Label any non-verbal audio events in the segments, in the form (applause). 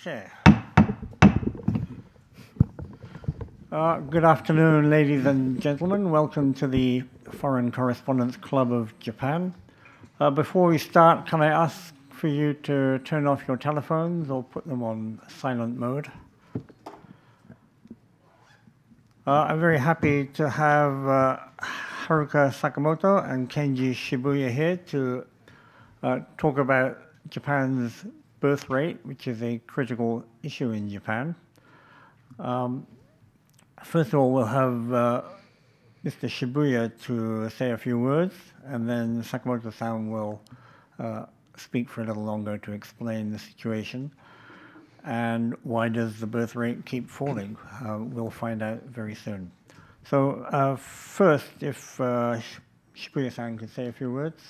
Okay. Uh, good afternoon, ladies and gentlemen. Welcome to the Foreign Correspondents Club of Japan. Uh, before we start, can I ask for you to turn off your telephones or put them on silent mode? Uh, I'm very happy to have uh, Haruka Sakamoto and Kenji Shibuya here to uh, talk about Japan's birth rate, which is a critical issue in Japan. Um, first of all, we'll have uh, Mr. Shibuya to say a few words, and then Sakamoto-san will uh, speak for a little longer to explain the situation. And why does the birth rate keep falling? Uh, we'll find out very soon. So uh, first, if uh, Shibuya-san could say a few words.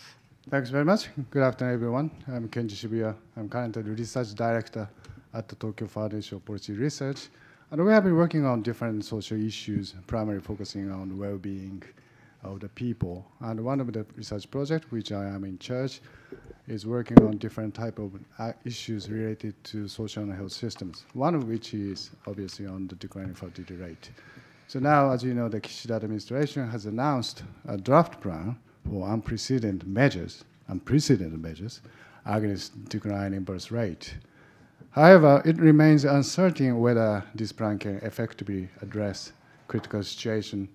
Thanks very much. Good afternoon, everyone. I'm Kenji Shibuya. I'm currently the research director at the Tokyo Foundation of Policy Research. And we have been working on different social issues, primarily focusing on the well-being of the people. And one of the research projects, which I am in charge, is working on different type of uh, issues related to social and health systems. One of which is obviously on the declining fertility rate. So now, as you know, the Kishida administration has announced a draft plan for unprecedented measures, unprecedented measures against declining birth rate. However, it remains uncertain whether this plan can effectively address critical situation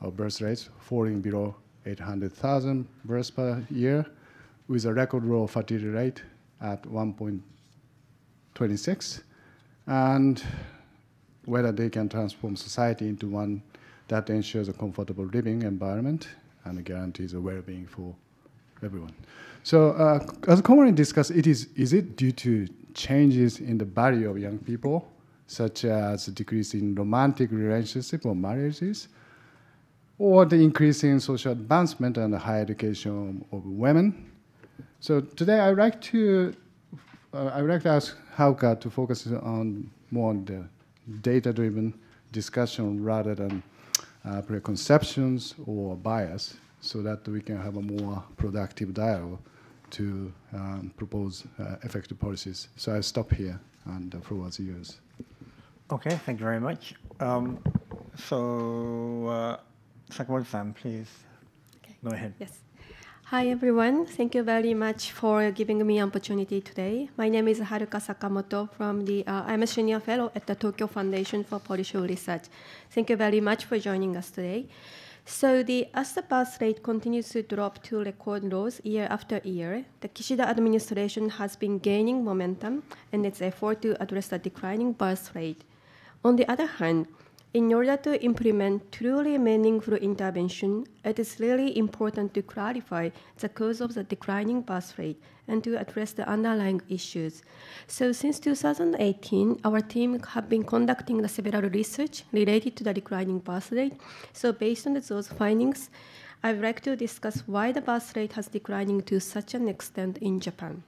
of birth rates falling below 800,000 births per year with a record low fertility rate at 1.26 and whether they can transform society into one that ensures a comfortable living environment and guarantees a well-being for everyone. So, uh, as commonly discussed, it is is it due to changes in the value of young people, such as a decrease in romantic relationship or marriages, or the increase in social advancement and the higher education of women. So today, I would like to uh, I would like to ask Haruka to focus on more on the data-driven discussion rather than uh, preconceptions or bias so that we can have a more productive dialogue to um, propose uh, effective policies. So I stop here and the floor is yours. Okay, thank you very much. Um, so, uh, Sakamoto-san, please okay. go ahead. Yes. Hi everyone. Thank you very much for giving me opportunity today. My name is Haruka Sakamoto from the uh, I'm a senior fellow at the Tokyo Foundation for Policy Research. Thank you very much for joining us today. So the as the birth rate continues to drop to record lows year after year, the Kishida administration has been gaining momentum in its effort to address the declining birth rate. On the other hand, in order to implement truly meaningful intervention, it is really important to clarify the cause of the declining birth rate and to address the underlying issues. So since 2018, our team have been conducting several research related to the declining birth rate. So based on those findings, I'd like to discuss why the birth rate has declining to such an extent in Japan.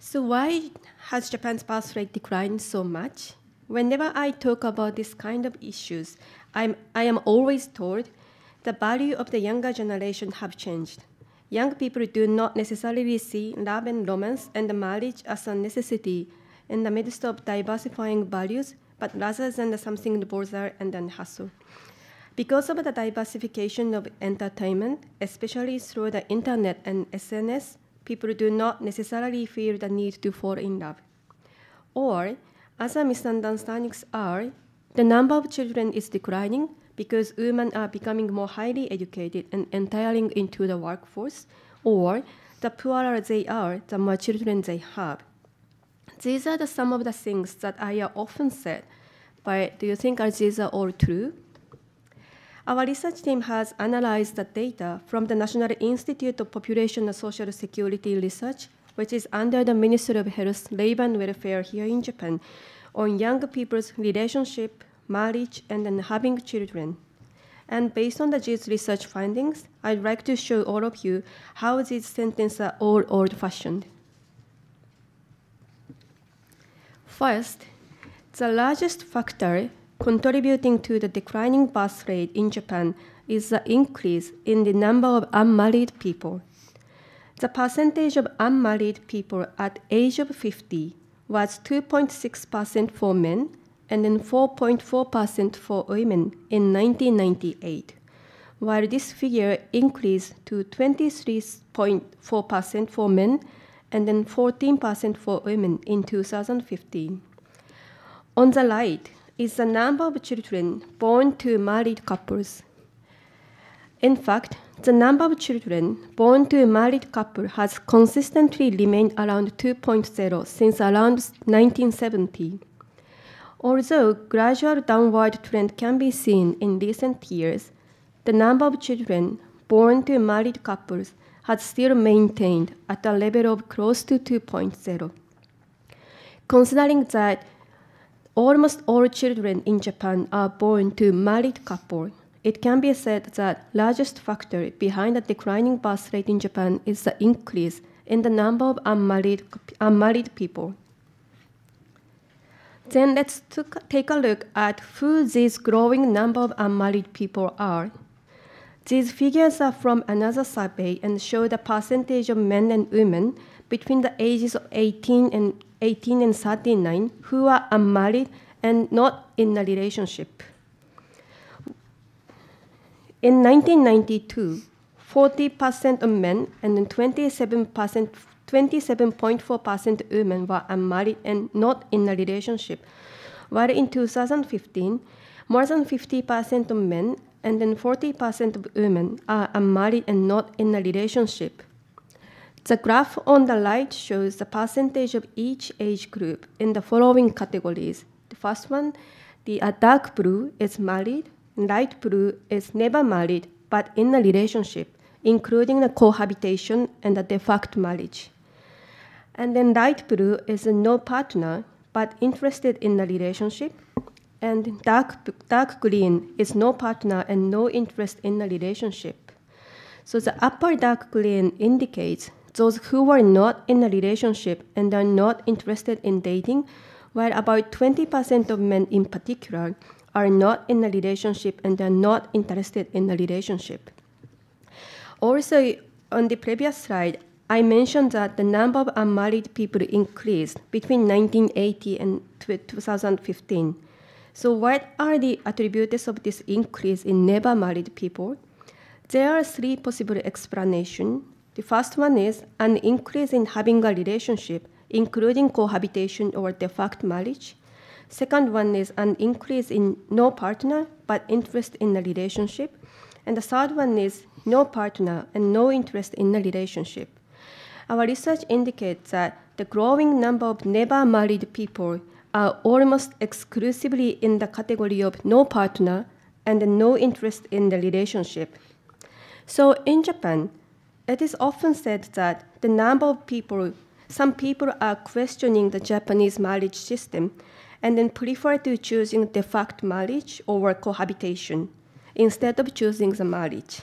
So why has Japan's birth rate declined so much? Whenever I talk about this kind of issues, I'm, I am always told the value of the younger generation have changed. Young people do not necessarily see love and romance and marriage as a necessity in the midst of diversifying values, but rather than something bother and then hassle. Because of the diversification of entertainment, especially through the internet and SNS, people do not necessarily feel the need to fall in love. Or other misunderstandings are the number of children is declining because women are becoming more highly educated and entering into the workforce, or the poorer they are, the more children they have. These are the, some of the things that I often said, but do you think are these are all true? Our research team has analyzed the data from the National Institute of Population and Social Security Research which is under the Ministry of Health, Labor and Welfare here in Japan, on young people's relationship, marriage, and having children. And based on the these research findings, I'd like to show all of you how these sentences are all old-fashioned. First, the largest factor contributing to the declining birth rate in Japan is the increase in the number of unmarried people. The percentage of unmarried people at age of 50 was 2.6% for men and then 4.4% for women in 1998, while this figure increased to 23.4% for men and then 14% for women in 2015. On the right is the number of children born to married couples. In fact, the number of children born to a married couple has consistently remained around 2.0 since around 1970. Although gradual downward trend can be seen in recent years, the number of children born to married couples has still maintained at a level of close to 2.0. Considering that almost all children in Japan are born to married couple, it can be said that the largest factor behind the declining birth rate in Japan is the increase in the number of unmarried, unmarried people. Then let's take a look at who these growing number of unmarried people are. These figures are from another survey and show the percentage of men and women between the ages of 18 and 18 and 39 who are unmarried and not in a relationship. In 1992, 40% of men and 27%, 27.4% of women were unmarried and not in a relationship, while in 2015, more than 50% of men and then 40% of women are unmarried and not in a relationship. The graph on the right shows the percentage of each age group in the following categories. The first one, the dark blue is married, Light blue is never married but in a relationship, including the cohabitation and the de facto marriage. And then light blue is no partner but interested in a relationship. And dark, dark green is no partner and no interest in a relationship. So the upper dark green indicates those who are not in a relationship and are not interested in dating, while about 20% of men in particular are not in a relationship and they are not interested in a relationship. Also, on the previous slide, I mentioned that the number of unmarried people increased between 1980 and 2015. So, what are the attributes of this increase in never married people? There are three possible explanations. The first one is an increase in having a relationship, including cohabitation or de facto marriage. Second one is an increase in no partner but interest in the relationship. And the third one is no partner and no interest in the relationship. Our research indicates that the growing number of never married people are almost exclusively in the category of no partner and no interest in the relationship. So in Japan, it is often said that the number of people, some people are questioning the Japanese marriage system and then prefer to choosing de facto marriage over cohabitation instead of choosing the marriage,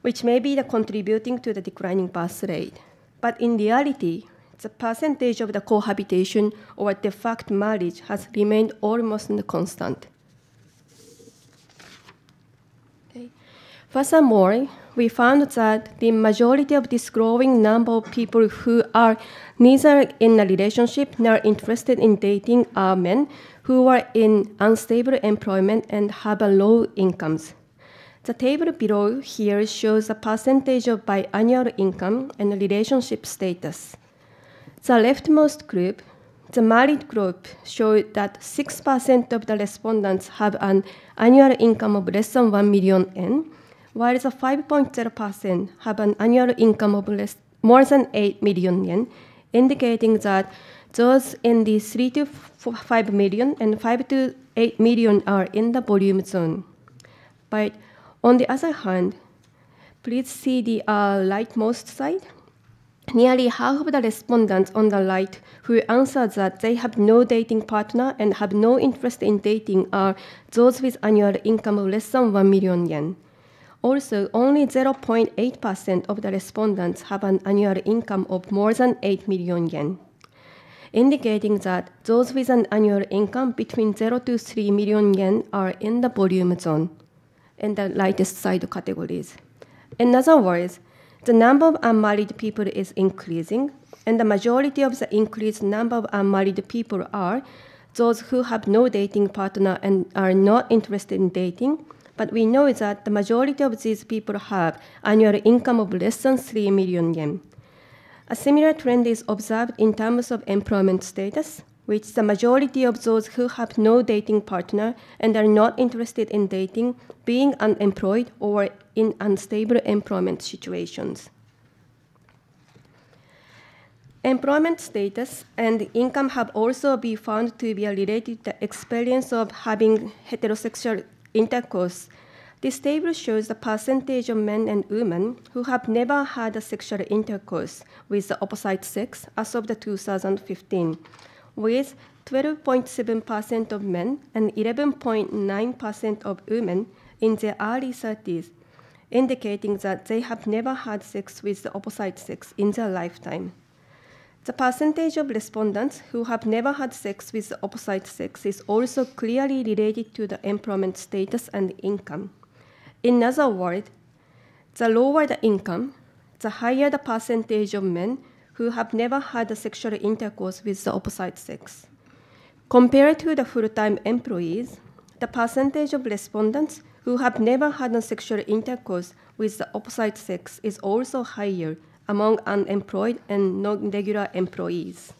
which may be the contributing to the declining birth rate. But in reality, the percentage of the cohabitation or de facto marriage has remained almost constant. Okay. Furthermore, we found that the majority of this growing number of people who are neither in a relationship nor interested in dating are men who are in unstable employment and have low incomes. The table below here shows the percentage of biannual income and relationship status. The leftmost group, the married group, showed that 6% of the respondents have an annual income of less than 1 million yen, while the 5.0% have an annual income of less, more than 8 million yen, indicating that those in the 3 to 5 million and 5 to 8 million are in the volume zone. But on the other hand, please see the uh, rightmost side. Nearly half of the respondents on the right who answered that they have no dating partner and have no interest in dating are those with annual income of less than 1 million yen. Also, only 0.8% of the respondents have an annual income of more than 8 million yen, indicating that those with an annual income between 0 to 3 million yen are in the volume zone, in the lightest side categories. In other words, the number of unmarried people is increasing, and the majority of the increased number of unmarried people are those who have no dating partner and are not interested in dating. But we know that the majority of these people have annual income of less than 3 million yen. A similar trend is observed in terms of employment status, which the majority of those who have no dating partner and are not interested in dating being unemployed or in unstable employment situations. Employment status and income have also been found to be related to the experience of having heterosexual intercourse. This table shows the percentage of men and women who have never had a sexual intercourse with the opposite sex as of the 2015, with 12.7% of men and 11.9% of women in their early 30s, indicating that they have never had sex with the opposite sex in their lifetime. The percentage of respondents who have never had sex with the opposite sex is also clearly related to the employment status and income. In other words, the lower the income, the higher the percentage of men who have never had sexual intercourse with the opposite sex. Compared to the full-time employees, the percentage of respondents who have never had a sexual intercourse with the opposite sex is also higher among unemployed and non-regular employees.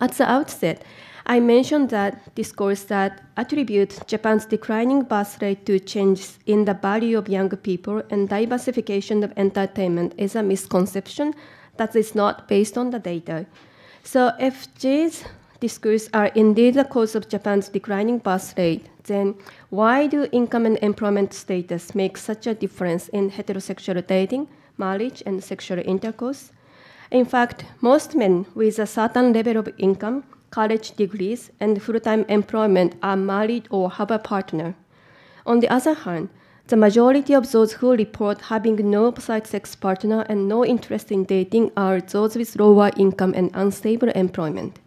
At the outset, I mentioned that discourse that attributes Japan's declining birth rate to changes in the value of young people and diversification of entertainment is a misconception that is not based on the data. So if these discourse are indeed the cause of Japan's declining birth rate, then why do income and employment status make such a difference in heterosexual dating, marriage, and sexual intercourse. In fact, most men with a certain level of income, college degrees, and full time employment are married or have a partner. On the other hand, the majority of those who report having no opposite sex partner and no interest in dating are those with lower income and unstable employment.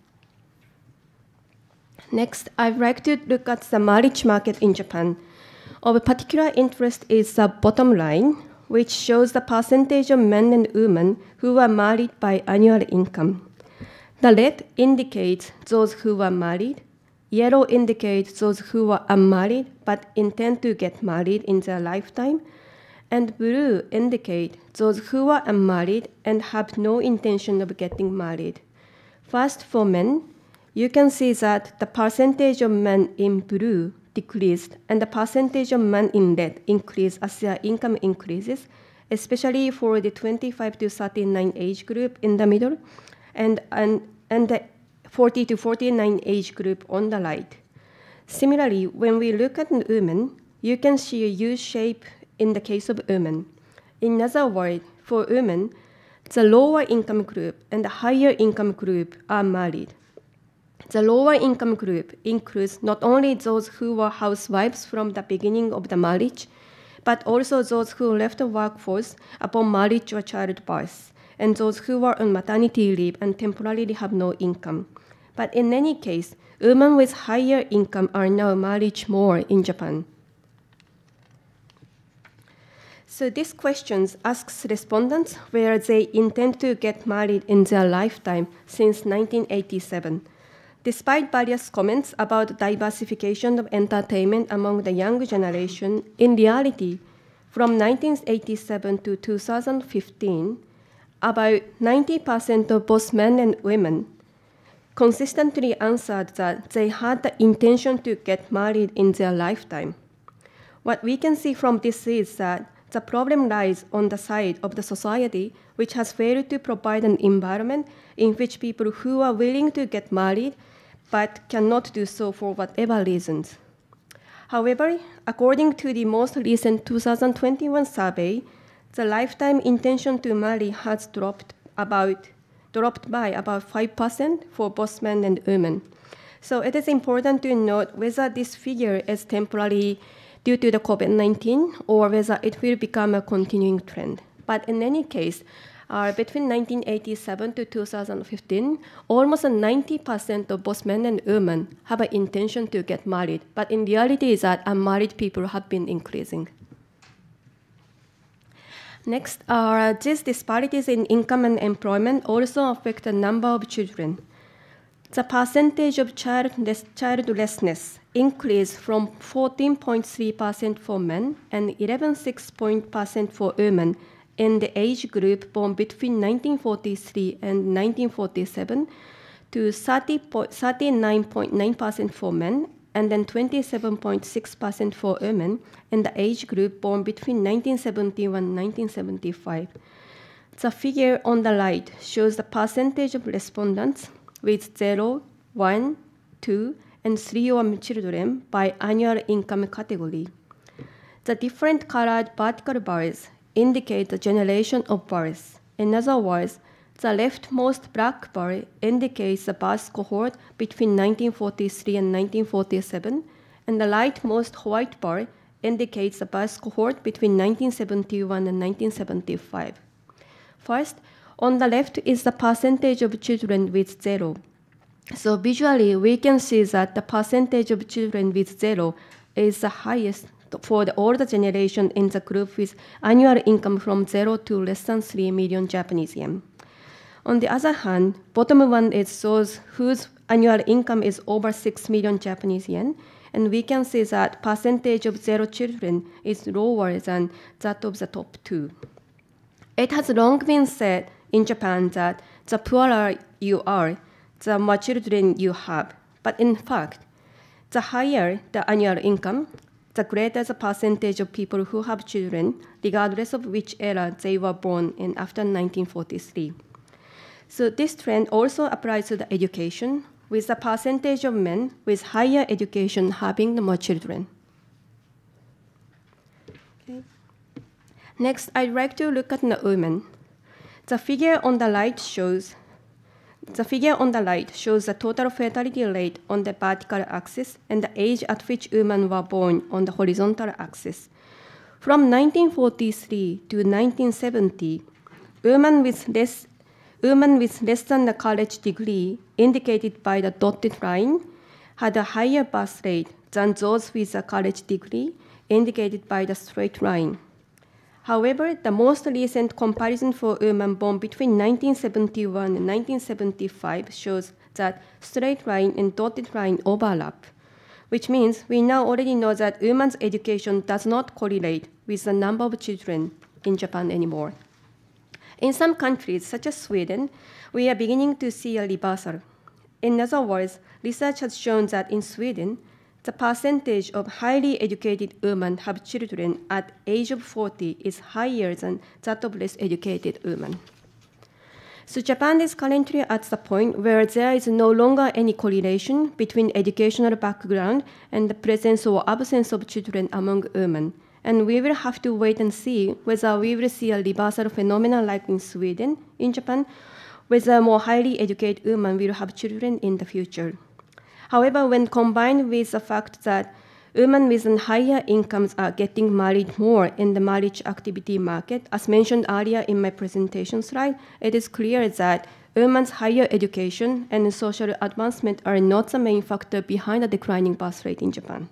Next, I'd like to look at the marriage market in Japan. Of particular interest is the bottom line, which shows the percentage of men and women who are married by annual income. The red indicates those who are married, yellow indicates those who are unmarried but intend to get married in their lifetime, and blue indicate those who are unmarried and have no intention of getting married. First, for men, you can see that the percentage of men in blue decreased and the percentage of men in red increased as their income increases, especially for the 25 to 39 age group in the middle and, and, and the 40 to 49 age group on the right. Similarly, when we look at women, you can see a U shape in the case of women. In other words, for women, the lower income group and the higher income group are married. The lower income group includes not only those who were housewives from the beginning of the marriage, but also those who left the workforce upon marriage or childbirth, and those who were on maternity leave and temporarily have no income. But in any case, women with higher income are now married more in Japan. So this question asks respondents where they intend to get married in their lifetime since 1987. Despite various comments about diversification of entertainment among the young generation, in reality, from 1987 to 2015, about 90% of both men and women consistently answered that they had the intention to get married in their lifetime. What we can see from this is that the problem lies on the side of the society which has failed to provide an environment in which people who are willing to get married but cannot do so for whatever reasons. However, according to the most recent 2021 survey, the lifetime intention to marry has dropped about dropped by about 5% for both men and women. So it is important to note whether this figure is temporary due to the COVID-19 or whether it will become a continuing trend. But in any case, uh, between 1987 to 2015, almost 90% of both men and women have an intention to get married. But in reality, is that unmarried people have been increasing. Next, uh, these disparities in income and employment also affect the number of children. The percentage of childless, childlessness increased from 14.3% for men and 11.6% for women in the age group born between 1943 and 1947 to 39.9% for men and then 27.6% for women in the age group born between 1971 and 1975. The figure on the right shows the percentage of respondents with 0, 1, 2, and 3 or more children by annual income category. The different colored vertical bars indicate the generation of births. In other words, the leftmost black bar indicates the birth cohort between 1943 and 1947, and the rightmost white bar indicates the birth cohort between 1971 and 1975. First, on the left is the percentage of children with zero. So visually, we can see that the percentage of children with zero is the highest for the older generation in the group with annual income from zero to less than 3 million Japanese yen. On the other hand, bottom one is those whose annual income is over 6 million Japanese yen, and we can see that percentage of zero children is lower than that of the top two. It has long been said in Japan that the poorer you are, the more children you have. But in fact, the higher the annual income, the greater the percentage of people who have children, regardless of which era they were born in after 1943. So this trend also applies to the education, with the percentage of men with higher education having more children. Okay. Next, I'd like to look at the women. The figure on the right shows the figure on the right shows the total fertility rate on the vertical axis and the age at which women were born on the horizontal axis. From 1943 to 1970, women with less, women with less than a college degree, indicated by the dotted line, had a higher birth rate than those with a college degree, indicated by the straight line. However, the most recent comparison for women born between 1971 and 1975 shows that straight line and dotted line overlap, which means we now already know that women's education does not correlate with the number of children in Japan anymore. In some countries, such as Sweden, we are beginning to see a reversal. In other words, research has shown that in Sweden, the percentage of highly educated women have children at age of 40 is higher than that of less educated women. So Japan is currently at the point where there is no longer any correlation between educational background and the presence or absence of children among women. And we will have to wait and see whether we will see a reversal phenomenon like in Sweden, in Japan, whether more highly educated women will have children in the future. However, when combined with the fact that women with higher incomes are getting married more in the marriage activity market, as mentioned earlier in my presentation slide, it is clear that women's higher education and social advancement are not the main factor behind the declining birth rate in Japan.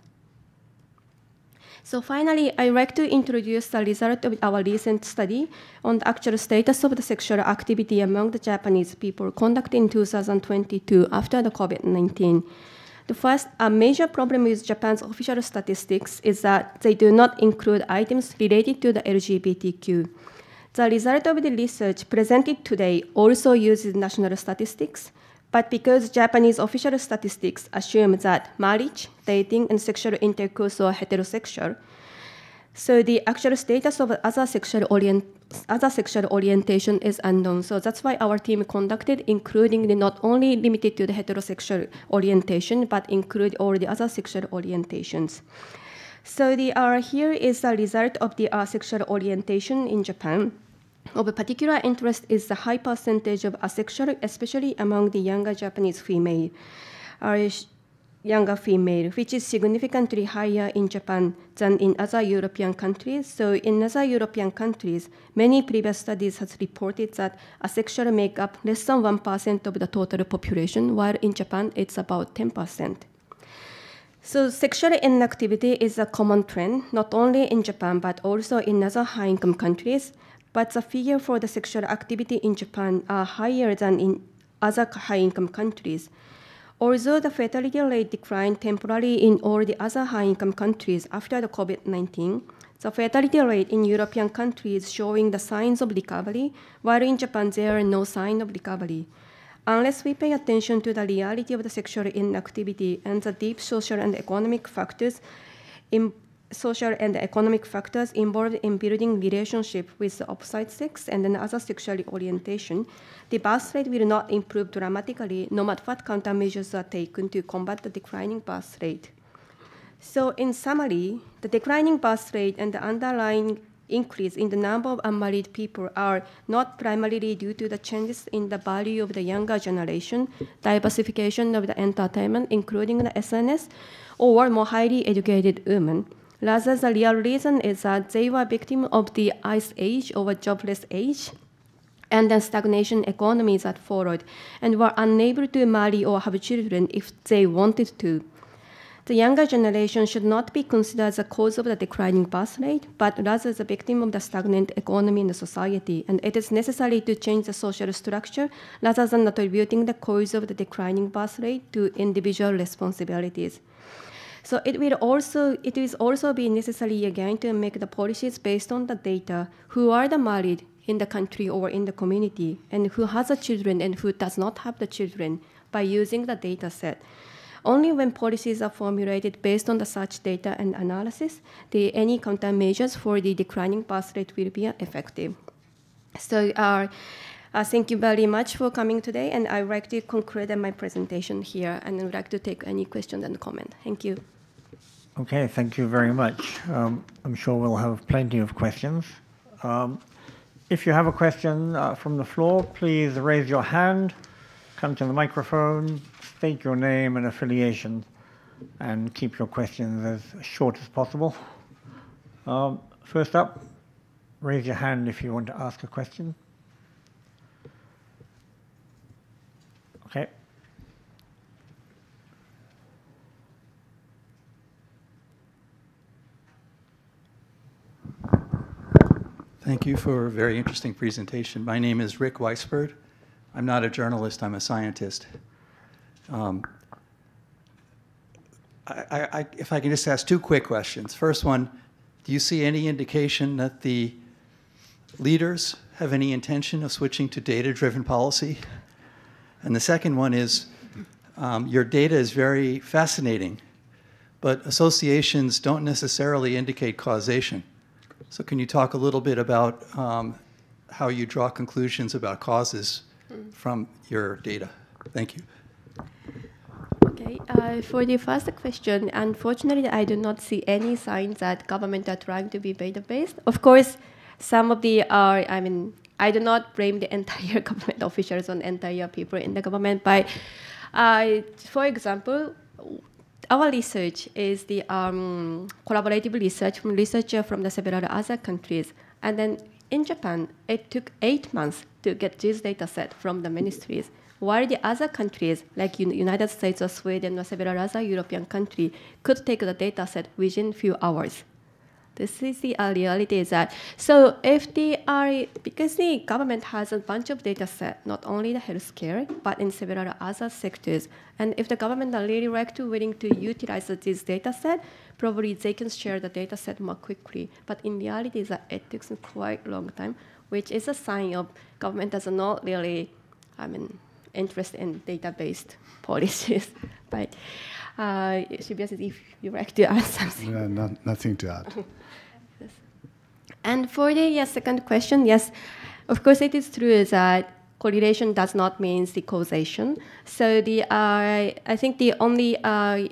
So finally, I'd like to introduce the result of our recent study on the actual status of the sexual activity among the Japanese people conducted in 2022 after the COVID-19. The first, a major problem with Japan's official statistics is that they do not include items related to the LGBTQ. The result of the research presented today also uses national statistics, but because Japanese official statistics assume that marriage, dating, and sexual intercourse are heterosexual, so the actual status of other sexual, orient, other sexual orientation is unknown. So that's why our team conducted, including the not only limited to the heterosexual orientation, but include all the other sexual orientations. So the uh, here is the result of the uh, sexual orientation in Japan. Of particular interest is the high percentage of asexual, especially among the younger Japanese female, uh, younger female, which is significantly higher in Japan than in other European countries. So in other European countries, many previous studies has reported that asexual make up less than 1% of the total population, while in Japan it's about 10%. So sexual inactivity is a common trend, not only in Japan, but also in other high-income countries. But the figure for the sexual activity in Japan are higher than in other high-income countries. Although the fertility rate declined temporarily in all the other high-income countries after the COVID-19, the fertility rate in European countries showing the signs of recovery, while in Japan there are no sign of recovery. Unless we pay attention to the reality of the sexual inactivity and the deep social and economic factors in social and economic factors involved in building relationship with the opposite sex and other sexual orientation, the birth rate will not improve dramatically no matter what countermeasures are taken to combat the declining birth rate. So in summary, the declining birth rate and the underlying increase in the number of unmarried people are not primarily due to the changes in the value of the younger generation, diversification of the entertainment, including the SNS, or more highly educated women. Rather, the real reason is that they were victims of the ice age or jobless age and the stagnation economy that followed, and were unable to marry or have children if they wanted to. The younger generation should not be considered the cause of the declining birth rate, but rather the victim of the stagnant economy in the society, and it is necessary to change the social structure rather than attributing the cause of the declining birth rate to individual responsibilities. So it will also it is also be necessary again to make the policies based on the data who are the married in the country or in the community and who has the children and who does not have the children by using the data set. Only when policies are formulated based on the such data and analysis, the, any countermeasures for the declining birth rate will be effective. So uh, uh, thank you very much for coming today, and I would like to conclude my presentation here, and I would like to take any questions and comment. Thank you. Okay, thank you very much. Um, I'm sure we'll have plenty of questions. Um, if you have a question uh, from the floor, please raise your hand, come to the microphone, state your name and affiliation, and keep your questions as short as possible. Um, first up, raise your hand if you want to ask a question. Okay. Thank you for a very interesting presentation. My name is Rick Weisberg. I'm not a journalist, I'm a scientist. Um, I, I, if I can just ask two quick questions. First one, do you see any indication that the leaders have any intention of switching to data-driven policy? And the second one is, um, your data is very fascinating, but associations don't necessarily indicate causation. So can you talk a little bit about um, how you draw conclusions about causes from your data? Thank you. Okay, uh, for the first question, unfortunately, I do not see any signs that government are trying to be data-based. Of course, some of the are, I mean, I do not blame the (laughs) entire government officials on entire people in the government, but uh, for example, our research is the um, collaborative research from researchers from the several other countries. And then in Japan, it took eight months to get this data set from the ministries, while the other countries, like United States or Sweden or several other European countries, could take the data set within few hours. This is the reality that so if the are because the government has a bunch of data set, not only the healthcare but in several other sectors, and if the government are really like to willing to utilize this data set, probably they can share the data set more quickly. But in reality, that it takes quite a long time, which is a sign of government does not really, I mean, interest in data-based (laughs) policies. But uh, Shibuya says if you like to add something. Not, nothing to add. And for the yes, second question, yes, of course it is true that correlation does not mean the causation. So the uh, I think the only uh,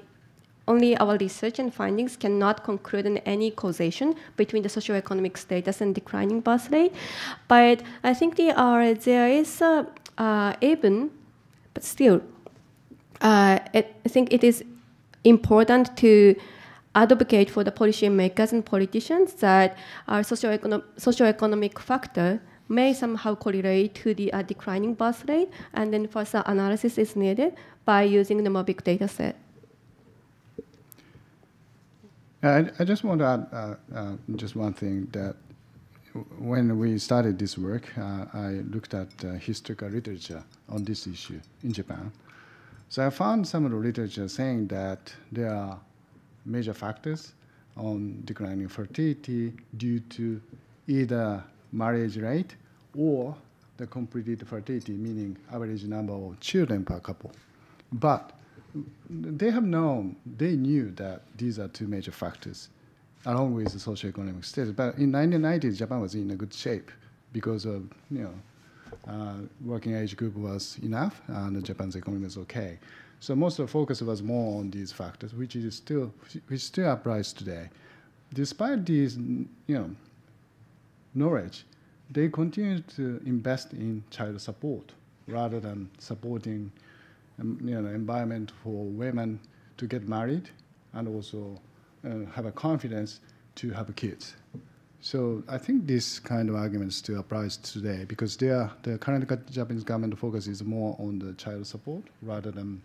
only our research and findings cannot conclude in any causation between the socioeconomic status and declining birth rate. But I think the, uh, there is uh, uh, even, but still, uh, it, I think it is important to advocate for the policymakers and politicians that our socioeconomic, socioeconomic factor may somehow correlate to the uh, declining birth rate, and then further analysis is needed by using the more big data set. I, I just want to add uh, uh, just one thing that when we started this work, uh, I looked at uh, historical literature on this issue in Japan. So I found some of the literature saying that there are major factors on declining fertility due to either marriage rate or the completed fertility, meaning average number of children per couple. But they have known, they knew that these are two major factors, along with the socioeconomic status. But in 1990s, Japan was in a good shape because of, you know, working age group was enough, and Japan's economy was okay. So most of the focus was more on these factors, which is still which still applies today. Despite these, you know, knowledge, they continue to invest in child support rather than supporting, um, you know, environment for women to get married and also uh, have a confidence to have kids. So I think this kind of argument still applies today because are, the current Japanese government focus is more on the child support rather than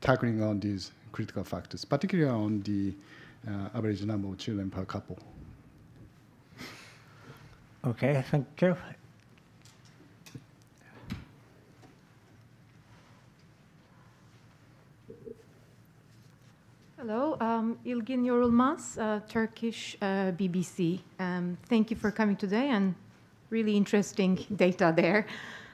tackling on these critical factors, particularly on the uh, average number of children per couple. Okay, thank you. Hello, um, Ilgin Yorulmaz, uh, Turkish uh, BBC. Um, thank you for coming today and really interesting data there.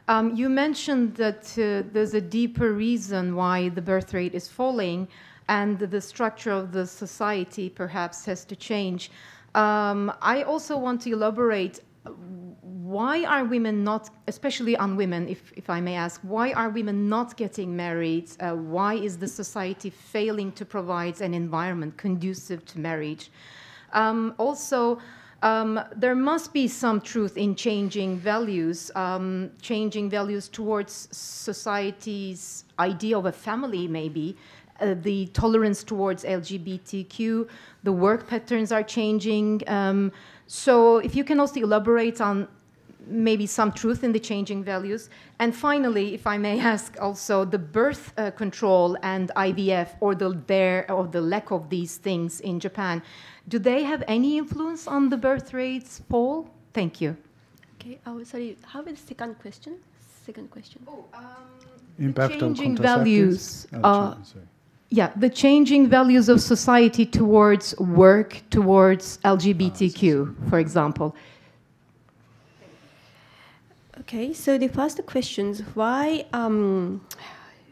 Um, you mentioned that uh, there's a deeper reason why the birth rate is falling and the structure of the society perhaps has to change. Um, I also want to elaborate why are women not, especially on women, if, if I may ask, why are women not getting married? Uh, why is the society failing to provide an environment conducive to marriage? Um, also, um, there must be some truth in changing values, um, changing values towards society's idea of a family, maybe. Uh, the tolerance towards LGBTQ, the work patterns are changing. Um, so, if you can also elaborate on maybe some truth in the changing values. And finally, if I may (laughs) ask also, the birth uh, control and IVF, or the there or the lack of these things in Japan, do they have any influence on the birth rates fall? Thank you. Okay, oh, sorry, how about the second question? Second question. Oh, um, Impact on changing contraceptives? values. Oh, uh, sorry. Yeah, the changing values of society towards work, towards LGBTQ, for example. Okay, so the first question is why um,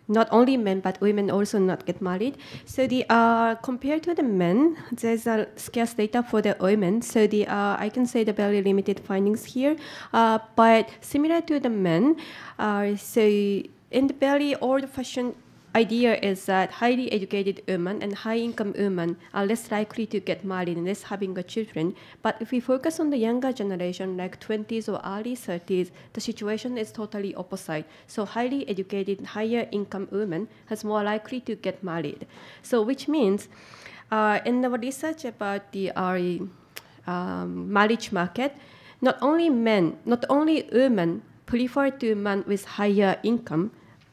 not only men but women also not get married. So the uh, compared to the men, there's a scarce data for the women. So the uh, I can say the very limited findings here. Uh, but similar to the men, uh, so in the very old-fashioned idea is that highly educated women and high-income women are less likely to get married and less having a children. But if we focus on the younger generation, like 20s or early 30s, the situation is totally opposite. So highly educated, higher income women has more likely to get married. So which means, uh, in our research about the our, um, marriage market, not only men, not only women prefer to men with higher income,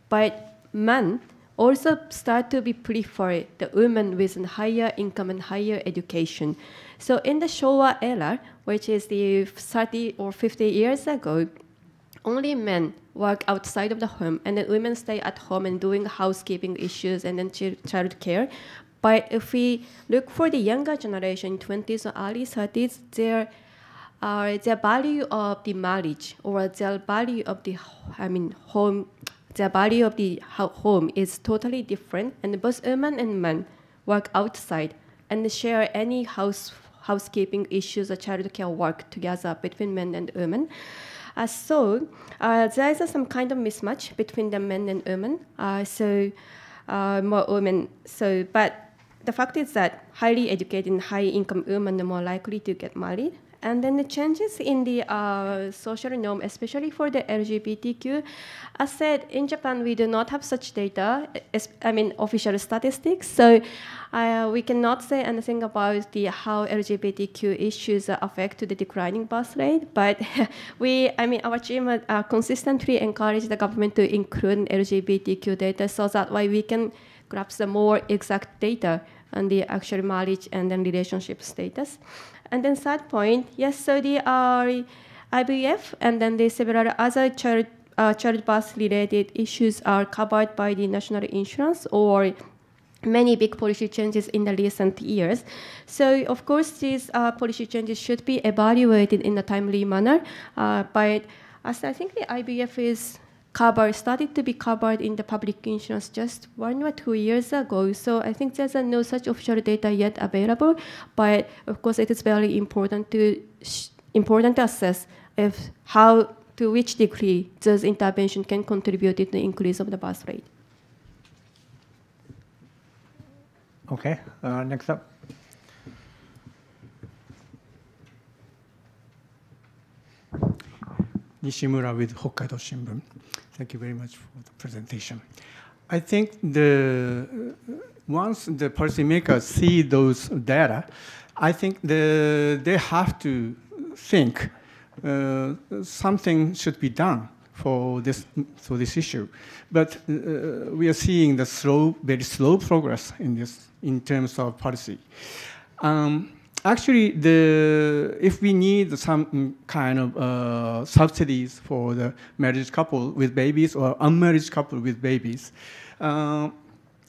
but men also start to be preferred the women with a higher income and higher education. So in the Showa era, which is the 30 or 50 years ago, only men work outside of the home, and then women stay at home and doing housekeeping issues and then child care. But if we look for the younger generation, 20s or early 30s, their uh, their value of the marriage or their value of the, I mean, home the value of the home is totally different, and both women and men work outside and share any house housekeeping issues or childcare work together between men and women. Uh, so uh, there is some kind of mismatch between the men and women. Uh, so uh, more women. So, but the fact is that highly educated, and high-income women are more likely to get married, and then the changes in the uh, social norm, especially for the LGBTQ. As said, in Japan, we do not have such data, I mean, official statistics. So uh, we cannot say anything about the how LGBTQ issues affect the declining birth rate. But (laughs) we, I mean, our team uh, consistently encourage the government to include LGBTQ data so that way we can grasp the more exact data on the actual marriage and then relationship status. And then third point, yes, so the uh, IVF and then the several other child, uh, childbirth related issues are covered by the national insurance or many big policy changes in the recent years. So, of course, these uh, policy changes should be evaluated in a timely manner. Uh, but as I think the IVF is covered, started to be covered in the public insurance just one or two years ago. So I think there's no such official data yet available. But of course, it is very important to important to assess if how to which degree those intervention can contribute to the increase of the birth rate. Okay, uh, next up. Nishimura with Hokkaido Shimbun. Thank you very much for the presentation. I think the once the policymakers see those data, I think the, they have to think uh, something should be done for this for this issue. But uh, we are seeing the slow, very slow progress in this in terms of policy. Um, actually, the if we need some kind of uh, subsidies for the married couple with babies or unmarried couple with babies. Uh,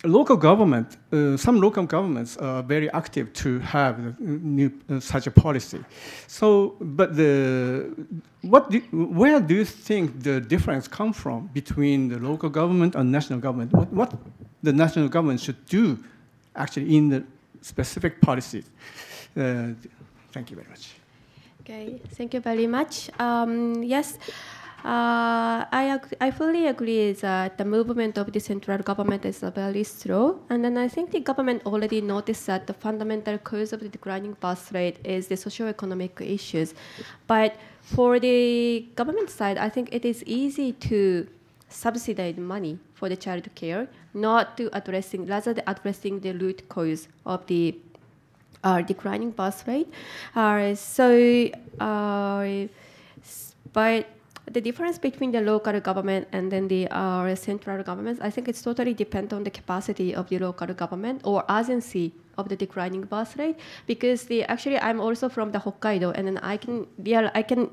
local government, uh, some local governments are very active to have new, uh, such a policy. So, but the, what do, where do you think the difference come from between the local government and national government? What, what the national government should do actually in the specific policies? Uh, thank you very much. Okay, thank you very much. Um, yes. Uh, I, I fully agree that the movement of the central government is very slow. And then I think the government already noticed that the fundamental cause of the declining birth rate is the socio-economic issues. But for the government side, I think it is easy to subsidize money for the child care, not to addressing, rather than addressing the root cause of the uh, declining birth rate. Uh, so, uh, but the difference between the local government and then the uh, central government, I think it's totally depends on the capacity of the local government or agency of the declining birth rate. Because the actually, I'm also from the Hokkaido, and then I can yeah, I can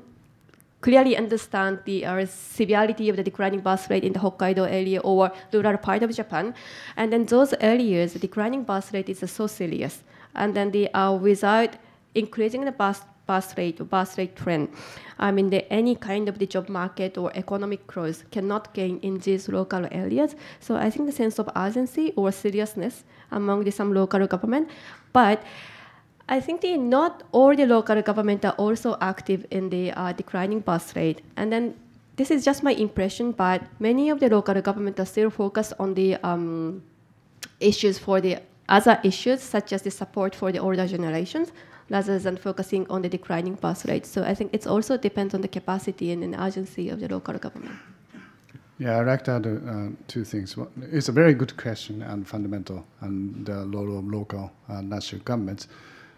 clearly understand the uh, severity of the declining birth rate in the Hokkaido area or rural part of Japan. And then those areas, the declining birth rate is so serious. And then the without increasing the bus birth rate or rate trend. I mean, the, any kind of the job market or economic growth cannot gain in these local areas. So I think the sense of urgency or seriousness among the, some local government, but I think the, not all the local government are also active in the uh, declining birth rate. And then this is just my impression, but many of the local government are still focused on the um, issues for the other issues, such as the support for the older generations, rather than focusing on the declining birth rate. So I think it also depends on the capacity and the urgency of the local government. Yeah, I'd like to add uh, two things. It's a very good question and fundamental, and the role of local and national governments.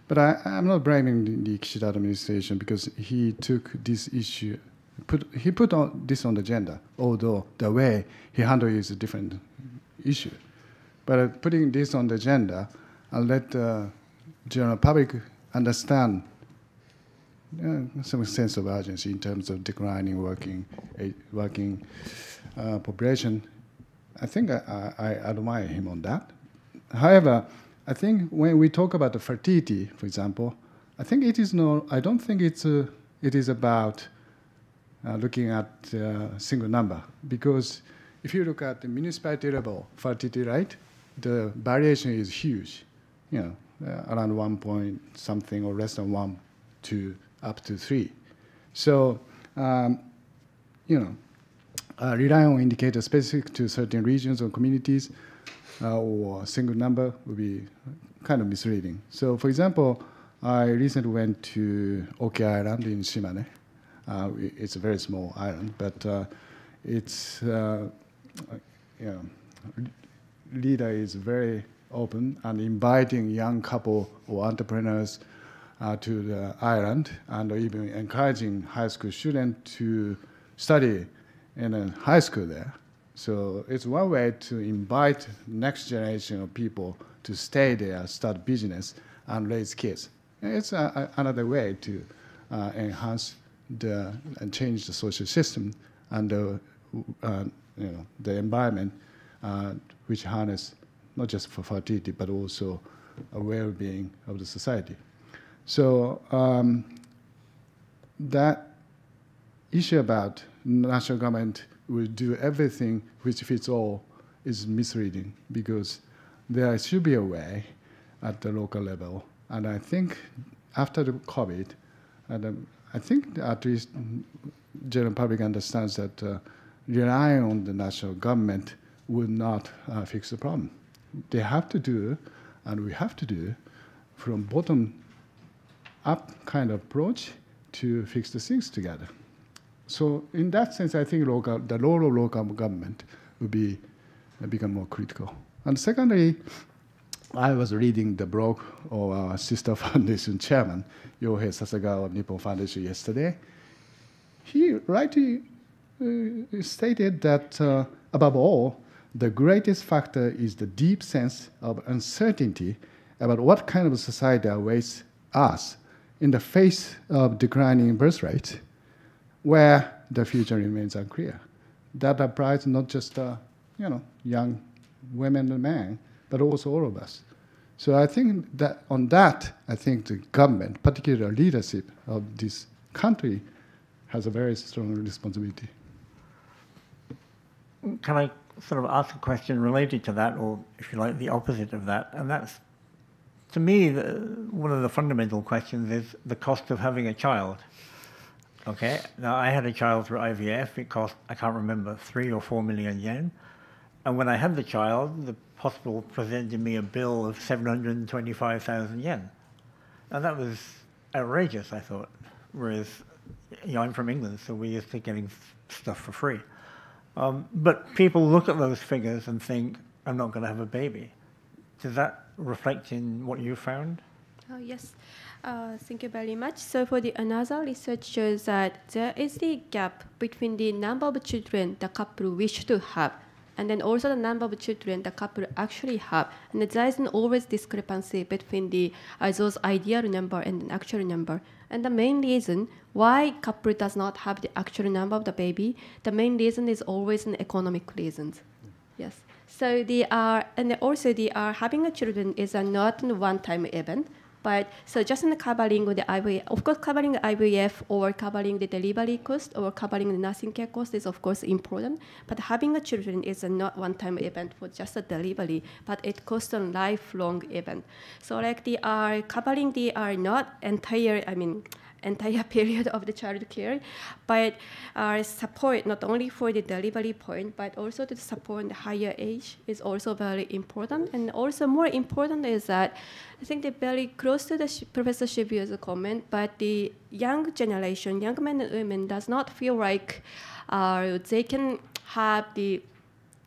But I, am not blaming the, the Kishida administration because he took this issue, put, he put on this on the agenda, although the way he handled it is a different issue. But uh, putting this on the agenda and let the general public understand uh, some sense of urgency in terms of declining working working uh, population. I think I, I, admire him on that. However, I think when we talk about the fertility, for example, I think it is no. I don't think it's a, it is about uh, looking at uh, single number because if you look at the municipality level fertility rate, the variation is huge. You know, uh, around one point something or less than one to up to three. So, um, you know, uh, relying on indicators specific to certain regions or communities uh, or a single number would be kind of misleading. So, for example, I recently went to Oki Island in Shimane. Uh, it's a very small island, but uh, its uh, you know, leader is very open and inviting young couple or entrepreneurs uh, to the island and even encouraging high school students to study in a high school there. So it's one way to invite next generation of people to stay there, start business, and raise kids. It's a, a, another way to uh, enhance the and change the social system and the, uh, you know, the environment uh, which harness not just for fertility but also a well-being of the society. So um, that issue about national government will do everything which fits all is misleading because there should be a way at the local level. And I think after the COVID, and um, I think at least general public understands that uh, relying on the national government will not uh, fix the problem. They have to do, and we have to do, from bottom up kind of approach to fix the things together. So in that sense, I think local, the role of local government will be become more critical. And secondly, I was reading the blog of our sister (laughs) foundation chairman, Yohei Sasagawa of Nippon Foundation yesterday. He rightly uh, stated that uh, above all, the greatest factor is the deep sense of uncertainty about what kind of society awaits us in the face of declining birth rates, where the future remains unclear. That applies not just uh, you know young women and men, but also all of us. So I think that on that, I think the government, particularly leadership of this country, has a very strong responsibility. Can I sort of ask a question related to that, or if you like, the opposite of that? And that's, to me, the, one of the fundamental questions is the cost of having a child. Okay, now I had a child through IVF. It cost, I can't remember, three or four million yen. And when I had the child, the hospital presented me a bill of 725,000 yen. And that was outrageous, I thought. Whereas, you know, I'm from England, so we're used to getting stuff for free. Um, but people look at those figures and think, I'm not going to have a baby. Does that reflect in what you found? Oh, yes. Uh, thank you very much. So for the another research shows that there is the gap between the number of children the couple wish to have and then also the number of children the couple actually have. And there is an always discrepancy between the uh, those ideal number and the actual number. And the main reason why couple does not have the actual number of the baby, the main reason is always an economic reasons. Yes. So they are, and also they are having a children is a not a one-time event. But so just in covering the IVF, of course, covering the IVF or covering the delivery cost or covering the nursing care cost is of course important. But having a children is a not one-time event for just a delivery, but it costs a lifelong event. So like they are covering the are not entire. I mean entire (laughs) period of the child care, but our support not only for the delivery point, but also to support the higher age is also very important. And also more important is that I think they're very close to the Professor Shibuya's comment, but the young generation, young men and women, does not feel like uh, they can have the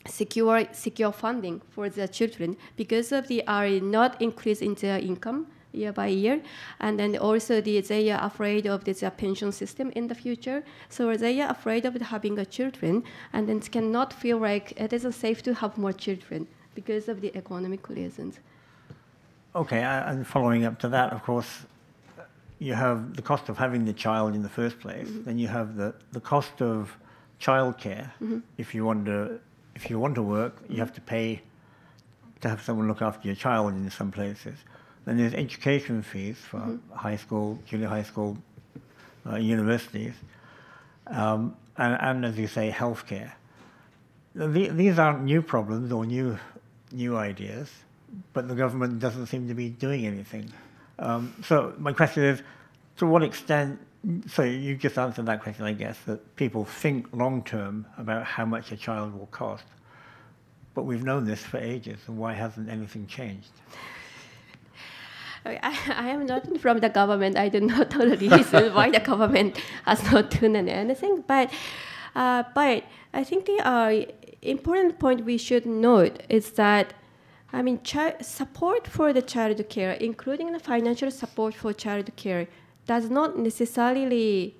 secure secure funding for their children because of the are not increase in their income year by year. And then also the, they are afraid of this pension system in the future. So they are afraid of having a children and then cannot feel like it isn't safe to have more children because of the economic reasons. Okay, and following up to that, of course, you have the cost of having the child in the first place. Mm-hmm. Then you have the, the cost of childcare. Mm-hmm. If you want to if you want to work, you have to pay to have someone look after your child in some places. Then there's education fees for mm-hmm. high school, junior high school, uh, universities, um, and, and, as you say, healthcare. The, these aren't new problems or new, new ideas, but the government doesn't seem to be doing anything. Um, so my question is, to what extent? So you just answered that question, I guess, that people think long term about how much a child will cost. But we've known this for ages, and why hasn't anything changed? I, I am not from the government. I do not know the reason why the government has not done anything. But, uh, but I think the uh, important point we should note is that I mean, support for the child care, including the financial support for child care, does not necessarily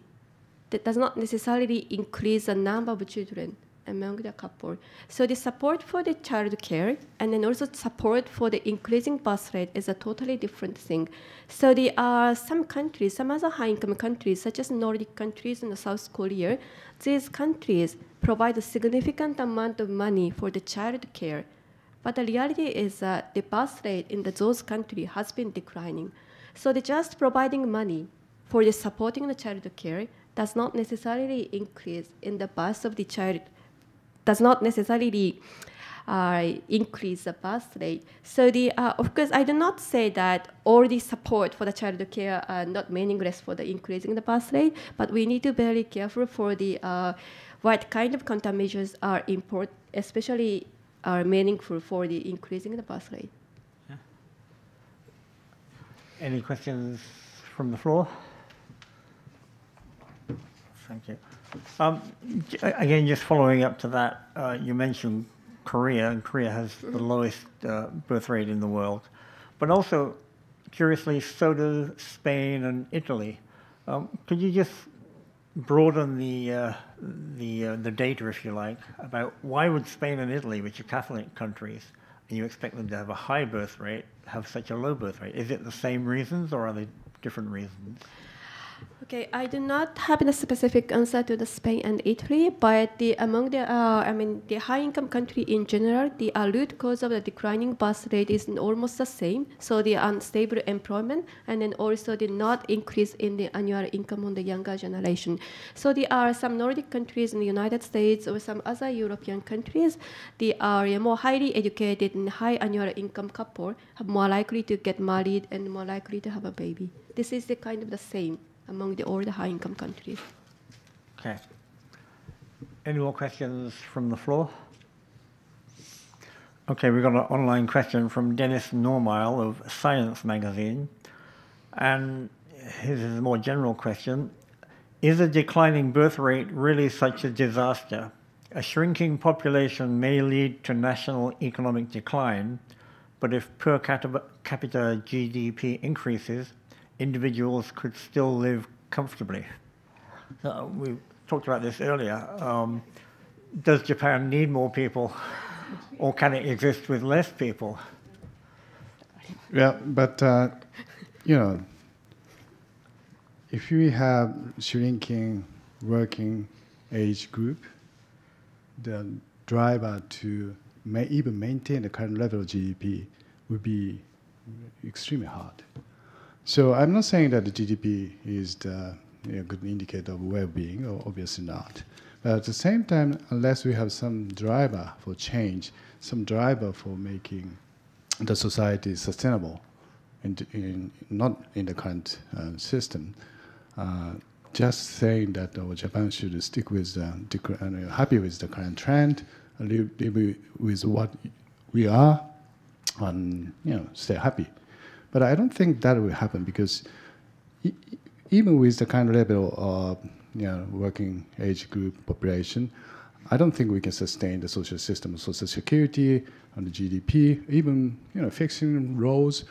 does not necessarily increase the number of children among the couple. So the support for the child care and then also support for the increasing birth rate is a totally different thing. So there are some countries, some other high-income countries, such as Nordic countries and South Korea, these countries provide a significant amount of money for the child care. But the reality is that the birth rate in the, those countries has been declining. So the just providing money for the supporting the child care does not necessarily increase in the birth of the child, does not necessarily uh, increase the birth rate. So the, uh, of course, I do not say that all the support for the child care are not meaningless for the increasing the birth rate, but we need to be very careful for the uh, what kind of countermeasures are important, especially are meaningful for the increasing the birth rate. Any questions from the floor? Thank you. Um, again, just following up to that, uh, you mentioned Korea, and Korea has the lowest uh, birth rate in the world. But also, curiously, so do Spain and Italy. Um, could you just broaden the uh, the uh, the data, if you like, about why would Spain and Italy, which are Catholic countries, and you expect them to have a high birth rate, have such a low birth rate? Is it the same reasons, or are they different reasons? Okay, I do not have a specific answer to the Spain and Italy, but the among the uh, I mean the high income country in general, the uh, root cause of the declining birth rate is almost the same. So the unstable employment and then also the not increase in the annual income on the younger generation. So there are some Nordic countries in the United States or some other European countries, they are more highly educated and high annual income couple more likely to get married and more likely to have a baby. This is the kind of the same among the all the high income countries. Okay. Any more questions from the floor? Okay, we've got an online question from Dennis Normile of Science Magazine. And his is a more general question. Is a declining birth rate really such a disaster? A shrinking population may lead to national economic decline, but if per capita GDP increases, individuals could still live comfortably. Uh, we talked about this earlier. Um, does Japan need more people, or can it exist with less people? Yeah, but uh, you know, if we have shrinking working age group, the driver to may even maintain the current level of GDP would be extremely hard. So I'm not saying that the GDP is the you know, good indicator of well-being, or obviously not. But at the same time, unless we have some driver for change, some driver for making the society sustainable, in, in not in the current uh, system, uh, just saying that uh, Japan should stick with the, uh, happy with the current trend, live, live with what we are, and you know stay happy. But I don't think that will happen because e- even with the kind of level of you know, working age group population, I don't think we can sustain the social system, social security, and the GDP, even you know fixing roads.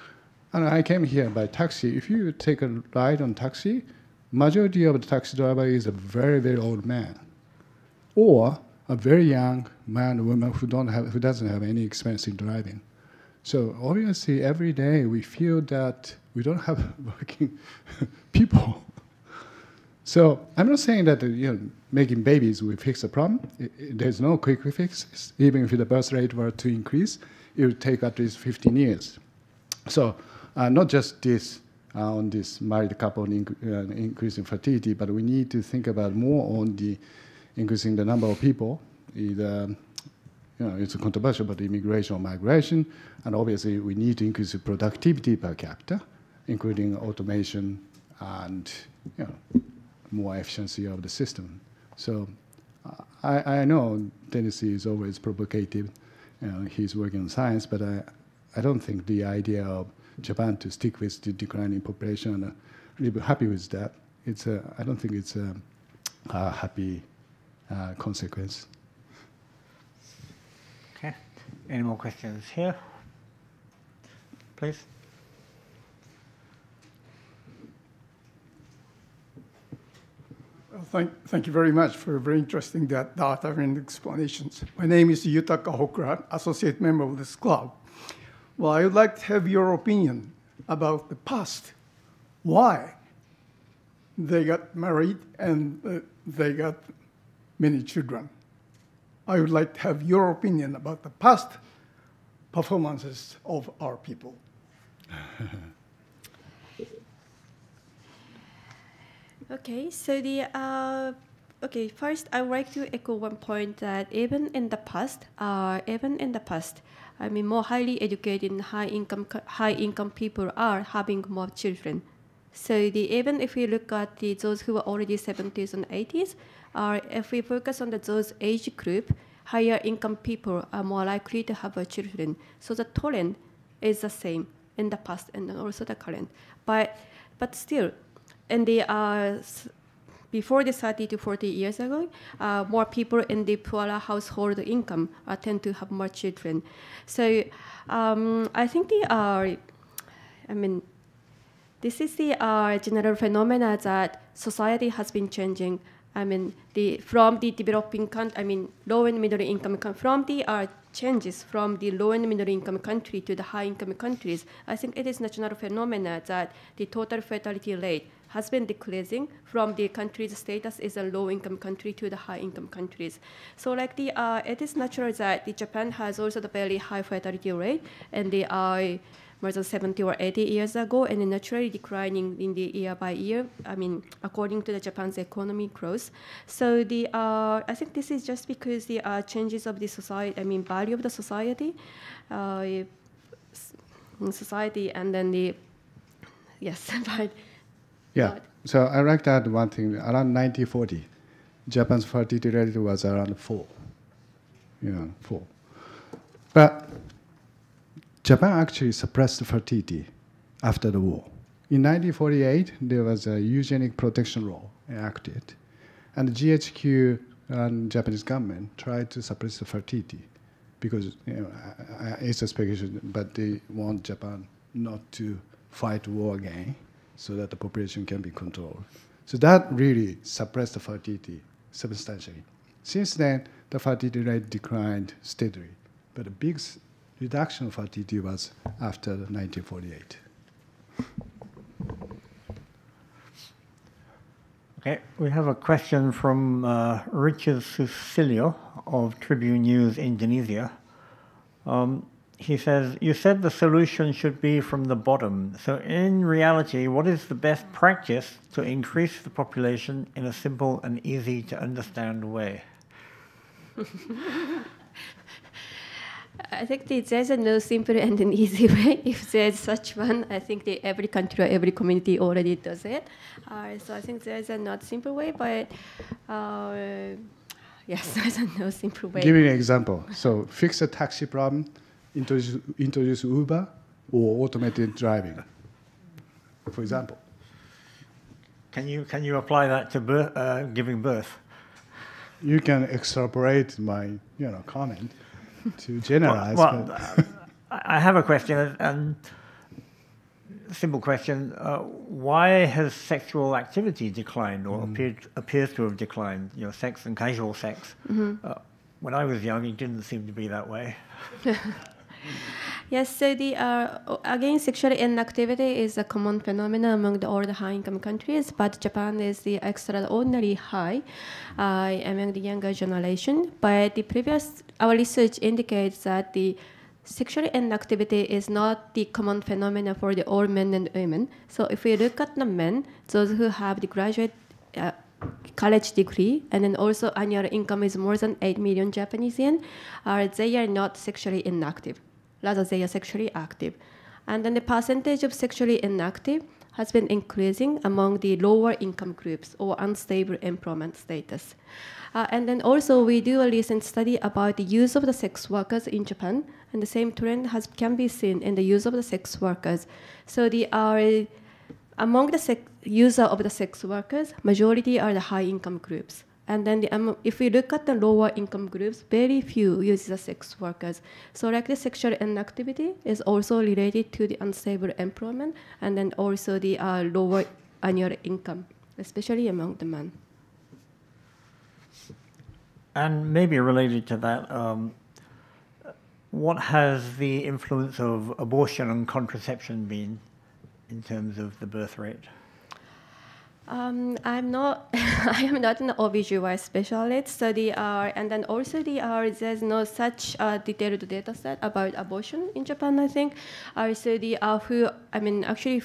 And I came here by taxi. If you take a ride on taxi, majority of the taxi driver is a very very old man, or a very young man or woman who don't have who doesn't have any experience in driving. So obviously, every day we feel that we don't have (laughs) working people. So I'm not saying that you know making babies will fix the problem. I- I- there's no quick fix. Even if the birth rate were to increase, it would take at least 15 years. So uh, not just this uh, on this married couple inc- uh, increasing fertility, but we need to think about more on the increasing the number of people, either you know, it's controversial, but immigration or migration, and obviously we need to increase productivity per capita, including automation and you know, more efficiency of the system. So I, I know Dennis is always provocative. You know, he's working on science, but I, I don't think the idea of Japan to stick with the declining population and uh, happy with that. It's a, I don't think it's a, a happy uh, consequence. Any more questions here? Please. Thank, thank you very much for very interesting data and explanations. My name is Yutaka Hokura, associate member of this club. Well, I would like to have your opinion about the past. Why they got married and uh, they got many children? I would like to have your opinion about the past performances of our people. (laughs) Okay, so the uh, okay first I would like to echo one point that even in the past, uh, even in the past, I mean more highly educated, high income, high income people are having more children. So the even if we look at the those who are already 70s and 80s, uh, if we focus on the, those age group, higher income people are more likely to have children. So the trend is the same in the past and also the current. But but still, in the uh, before the 30 to 40 years ago, uh, more people in the poorer household income uh, tend to have more children. So um, I think the uh, I mean this is the uh, general phenomena that society has been changing. I mean, the from the developing country, I mean, low and middle income, from the uh, changes from the low and middle income country to the high income countries. I think it is natural phenomena that the total fertility rate has been decreasing from the country's status as a low income country to the high income countries. So like the, uh, it is natural that the Japan has also the very high fertility rate and they are more than 70 or 80 years ago and naturally declining in the year by year. I mean, according to the Japan's economy growth. So the uh, I think this is just because the uh, changes of the society. I mean, value of the society, uh, society, and then the yes, (laughs) but Yeah. But- So I like to add one thing. Around 1940, Japan's fertility rate was around four. You know, four. But Japan actually suppressed fertility after the war. In 1948, there was a eugenic protection law enacted, and the GHQ and Japanese government tried to suppress the fertility because you know, it's a speculation, but they want Japan not to fight war again so that the population can be controlled. So that really suppressed the fertility substantially. Since then, the fertility rate declined steadily, but the big reduction of fertility was after 1948. Okay, we have a question from uh, Richard Susilo of Tribune News Indonesia. Um, he says, You said the solution should be from the bottom. So, in reality, what is the best practice to increase the population in a simple and easy to understand way? (laughs) I think there's a no simple and an easy (laughs) way. If there's such one, I think the, every country or every community already does it. Uh, so I think there's a not simple way, but uh, yes, (laughs) there's a no simple way. Give me an example. So fix a taxi problem, introduce, introduce Uber or automated driving, for example. Can you, can you apply that to birth, uh, giving birth? You can extrapolate my you know, comment to generalize. Well, but- uh, I I have a question, and simple question: uh, Why has sexual activity declined, or appeared, appears to have declined? You know, sex and casual sex. Uh, when I was young, it didn't seem to be that way. (laughs) Yes, so the uh, again, sexual inactivity is a common phenomenon among the all the high-income countries, but Japan is the extraordinarily high uh, among the younger generation. But the previous our research indicates that the sexual inactivity is not the common phenomenon for the all men and women. So if we look at the men, those who have the graduate uh, college degree and then also annual income is more than 8 million Japanese yen, uh, they are not sexually inactive. Rather, they are sexually active. And then the percentage of sexually inactive has been increasing among the lower income groups or unstable employment status. Uh, and then also we do a recent study about the use of the sex workers in Japan, and the same trend has can be seen in the use of the sex workers. So the are among the sex, user of the sex workers, majority are the high income groups. And then the, um, if we look at the lower income groups, very few use the sex workers. So like the sexual inactivity is also related to the unstable employment and then also the uh, lower annual income, especially among the men. And maybe related to that, um, what has the influence of abortion and contraception been in terms of the birth rate? Um, I'm not. (laughs) I am not an OBGYN specialist. So the uh, and then also the uh, there's no such uh, detailed data set about abortion in Japan. I think. Uh, so the uh, who I mean actually.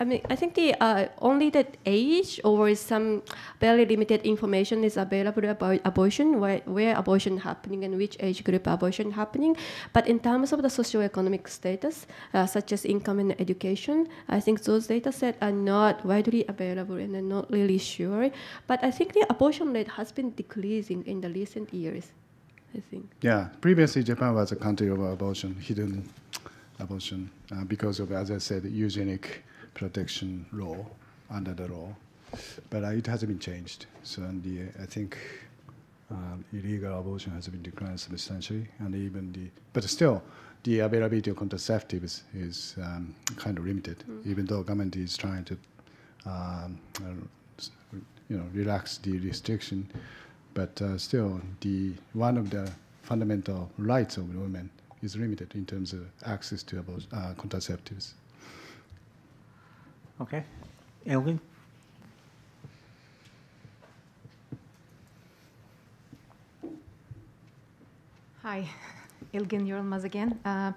I mean, I think the uh, only the age or some very limited information is available about abortion, where, where abortion happening and which age group abortion happening. But in terms of the socioeconomic status, uh, such as income and education, I think those data sets are not widely available and I'm not really sure. But I think the abortion rate has been decreasing in the recent years. I think. Yeah, previously Japan was a country of abortion, hidden abortion, uh, because of, as I said, eugenic protection law under the law, but uh, it hasn't been changed. So and the, I think um, illegal abortion has been declined substantially, and even the but still the availability of contraceptives is um, kind of limited, even though government is trying to um, you know relax the restriction, but uh, still the one of the fundamental rights of women is limited in terms of access to abor- uh, contraceptives. Okay. Ilgin? Hi, Ilgin Yorulmaz again. Uh,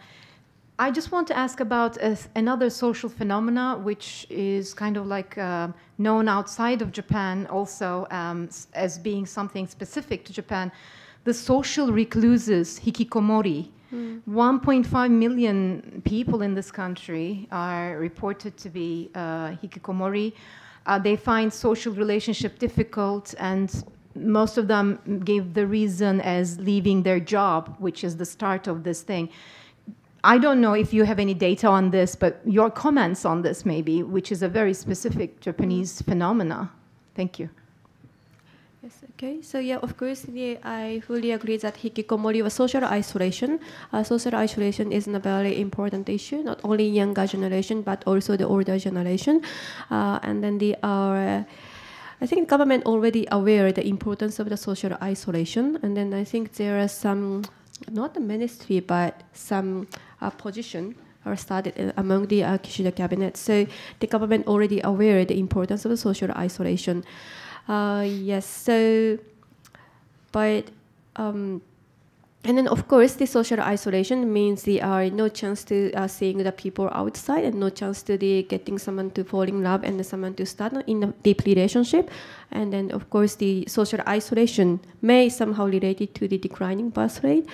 I just want to ask about uh, another social phenomena which is kind of like uh, known outside of Japan also um, as being something specific to Japan. The social recluses, hikikomori. 1.5 million people in this country are reported to be uh, hikikomori. Uh, they find social relationship difficult and most of them gave the reason as leaving their job, which is the start of this thing. I don't know if you have any data on this, but your comments on this maybe, which is a very specific Japanese phenomena. Thank you. Yes, okay. So yeah, of course, I fully agree that hikikomori was social isolation. Uh, social isolation is a very important issue, not only younger generation but also the older generation. Uh, and then the uh, I think the government already aware the importance of the social isolation. And then I think there are some, not the ministry, but some uh, position are started uh, among the uh, Kishida cabinet. So the government already aware the importance of the social isolation. Uh, yes, so, but, um, and then of course the social isolation means there are no chance to uh, seeing the people outside and no chance to the getting someone to fall in love and someone to start in a deep relationship. And then of course the social isolation may somehow related to the declining birth rate.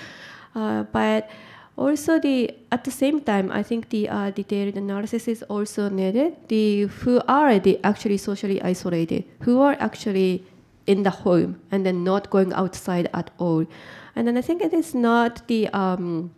Uh, but also the at the same time i think the uh, detailed analysis is also needed. The who are the actually socially isolated? Who are actually in the home and then not going outside at all? And then i think it is not the um,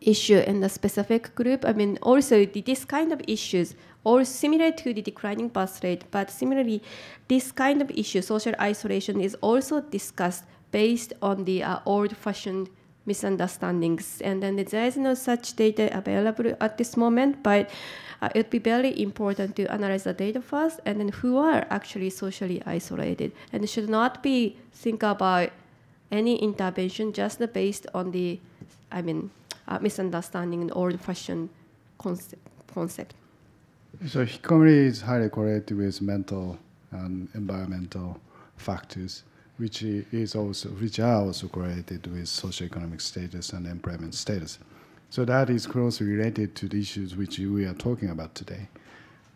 issue in the specific group. I mean also the, this kind of issues or similar to the declining birth rate but similarly this kind of issue social isolation is also discussed based on the uh, old fashioned misunderstandings. And then there is no such data available at this moment, but uh, it would be very important to analyze the data first and then who are actually socially isolated. And should not be think about any intervention just based on the, I mean, uh, misunderstanding and old-fashioned concept. concept. So hikikomori is highly correlated with mental and environmental factors, which is also which are also correlated with socioeconomic status and employment status. So that is closely related to the issues which we are talking about today.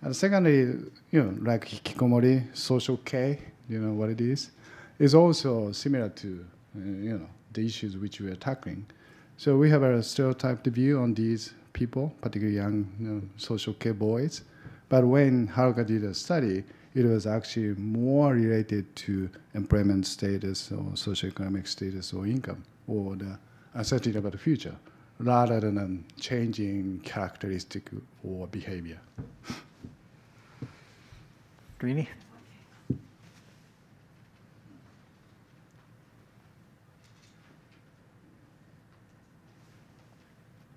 And secondly, you know, like hikikomori, soshoku-kei, you know what it is, is also similar to uh, you know the issues which we are tackling. So we have a stereotyped view on these people, particularly young you know, soshoku-kei boys. But when Haruka did a study, it was actually more related to employment status or socioeconomic status or income or the uncertainty about the future, rather than um, changing characteristic or behavior. Drini?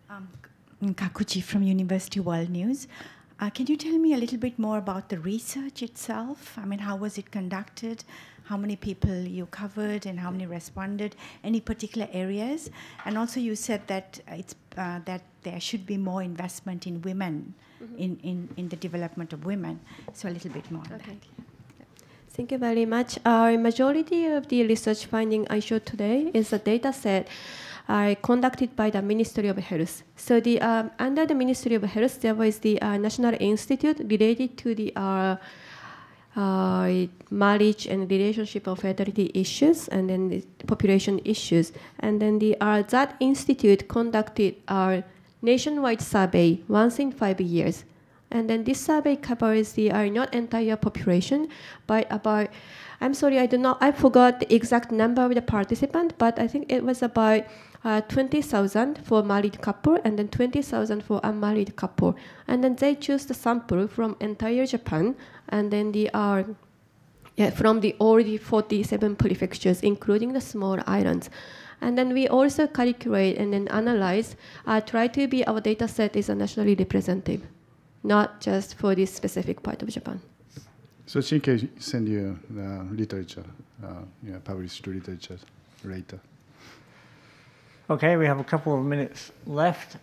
Um, Kakuchi from University World News. Uh, can you tell me a little bit more about the research itself? I mean, how was it conducted? How many people you covered and how many responded? Any particular areas? And also, you said that it's uh, that there should be more investment in women, in, in, in the development of women. So a little bit more. on Okay. that. Thank you very much. Our majority of the research finding I showed today is a data set uh, conducted by the Ministry of Health. So the um, under the Ministry of Health, there was the uh, National Institute related to the uh, uh, marriage and relationship of fertility issues, and then the population issues, and then the uh, that institute conducted a nationwide survey once in five years, and then this survey covers the uh, not entire population, but about. I'm sorry, I do not. I forgot the exact number of the participant, but I think it was about uh, 20,000 for married couple and then 20,000 for unmarried couple. And then they choose the sample from entire Japan and then the uh, yeah, from the already 47 prefectures, including the small islands. And then we also calculate and then analyze, uh, try to be our data set is nationally representative, not just for this specific part of Japan. So Shinke send you the literature, uh, yeah, published literature later. Okay, we have a couple of minutes left.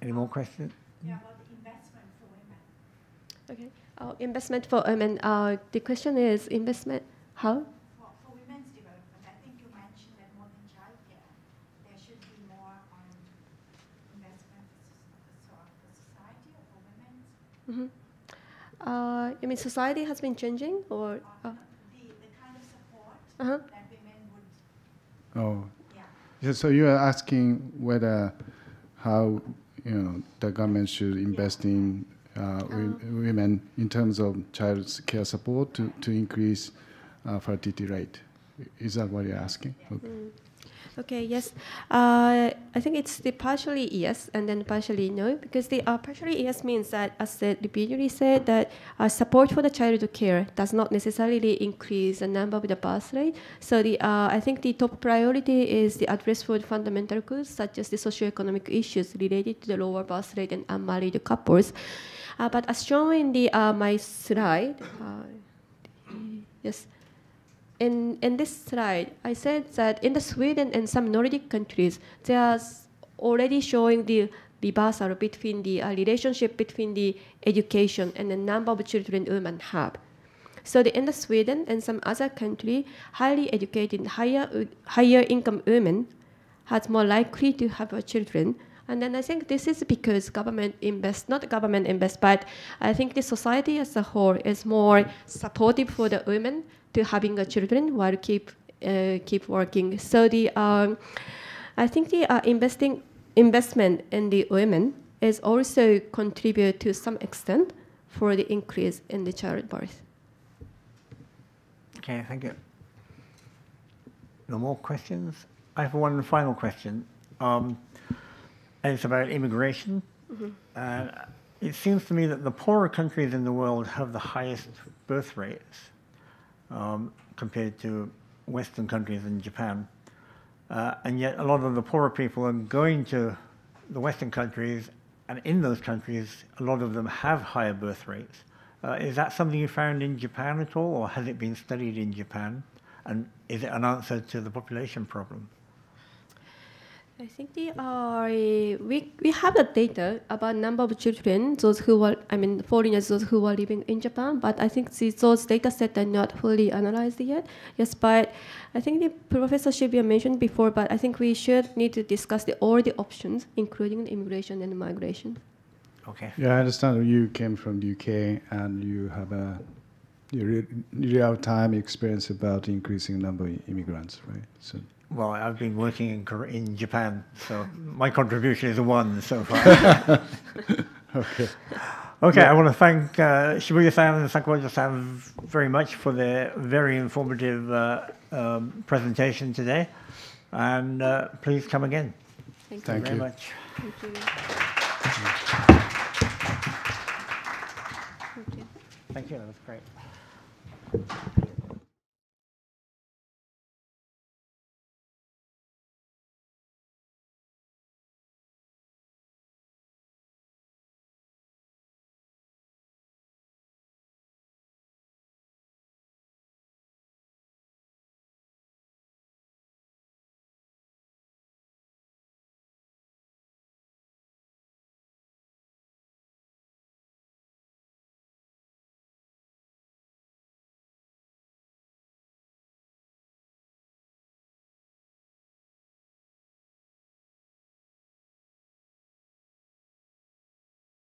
Any more questions? Yeah, about investment for women. Okay. Uh, investment for women. Uh, the question is investment. How? For, for women's development, I think you mentioned that more than childcare, there should be more on investment for for society or for women's. Uh, you mean society has been changing, or? Uh, The, the kind of support uh-huh. that women would, Oh, yeah. so you are asking whether how you know the government should invest in uh, wi- women in terms of child care support to, to increase uh, fertility rate. Is that what you're asking? Okay. Okay, yes. Uh, I think it's the partially yes and then partially no, because the uh, partially yes means that, as the repeatedly said, that uh, support for the child to care does not necessarily increase the number of the birth rate. So the uh, I think the top priority is the address for the fundamental goods such as the socioeconomic issues related to the lower birth rate and unmarried couples. Uh, but as shown in the uh, my slide, uh, yes. In, in this slide, I said that in the Sweden and some Nordic countries, they are already showing the reversal between the uh, relationship between the education and the number of children women have. So the, in the Sweden and some other country, highly educated, higher higher income women has more likely to have children. And then I think this is because government invest, not government invest, but I think the society as a whole is more supportive for the women to having a children while keep uh, keep working. So the um, I think the uh, investing investment in the women is also contribute to some extent for the increase in the childbirth. Okay, thank you. No more questions? I have one final question. Um, and it's about immigration. Uh, it seems to me that the poorer countries in the world have the highest birth rates um, compared to Western countries and Japan. Uh, and yet, a lot of the poorer people are going to the Western countries, and in those countries, a lot of them have higher birth rates. Uh, is that something you found in Japan at all, or has it been studied in Japan? And is it an answer to the population problem? I think the uh, we we have the data about number of children, those who were I mean foreigners, those who were living in Japan. But I think the, those data sets are not fully analyzed yet. Yes, but I think the Professor Shibuya mentioned before. But I think we should need to discuss the, all the options, including the immigration and migration. Okay. Yeah, I understand you came from the UK and you have a re- real-time experience about increasing number of immigrants, right? So Well, I've been working in, Kor- in Japan, so my contribution is a one so far. (laughs) okay. Okay, I want to thank uh, Shibuya-san and Sakamoto-san very much for their very informative uh, um, presentation today. And uh, please come again. Thank, Thank very you. much. Thank you. Thank you. Thank you, that was great.